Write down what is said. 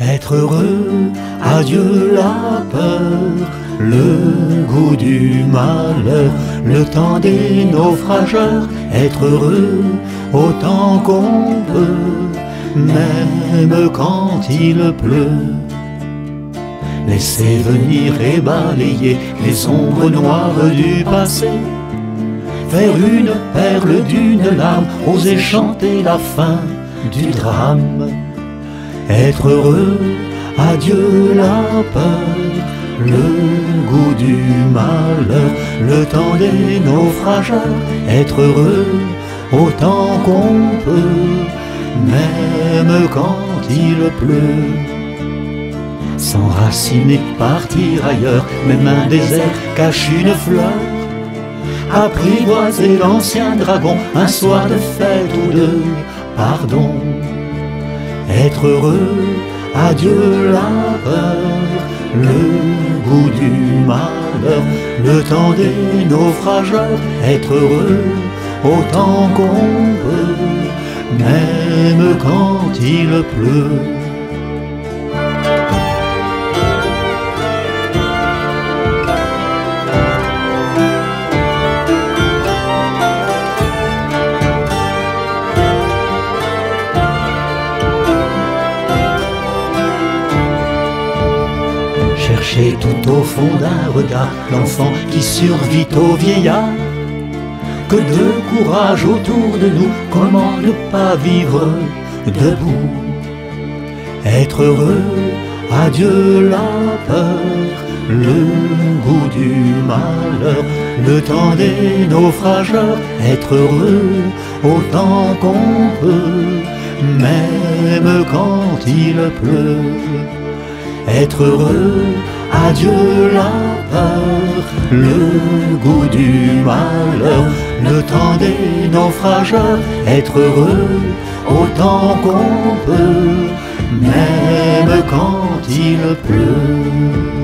Être heureux, adieu la peur, le goût du malheur, le temps des naufrageurs, être heureux autant qu'on peut, même quand il pleut. Laissez venir et balayer les ombres noires du passé, faire une perle d'une larme, oser chanter la fin du drame être heureux, adieu la peur, le goût du malheur, le temps des naufrageurs, être heureux autant qu'on peut, même quand il pleut. S'enraciner, partir ailleurs, même un désert cache une fleur. Apprivoiser l'ancien dragon, un soir de fête ou de pardon être heureux, adieu la peur, le goût du malheur, le temps des naufrageurs, être heureux autant qu'on peut, même quand il pleut. Chercher tout au fond d'un regard l'enfant qui survit au vieillard. Que de courage autour de nous, comment ne pas vivre debout? Être heureux, adieu la peur, le goût du malheur, le temps des naufrageurs, être heureux autant qu'on peut, même quand il pleut. Être heureux, adieu la peur, le goût du malheur, le temps des naufrageurs, être heureux autant qu'on peut, même quand il pleut.